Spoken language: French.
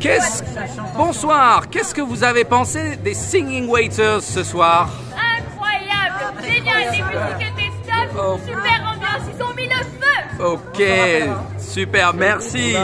Qu'est-ce... Bonsoir, qu'est-ce que vous avez pensé des Singing Waiters ce soir Incroyable Génial Les musiques étaient top Oh. Super ambiance Ils ont mis le feu Ok, super, merci.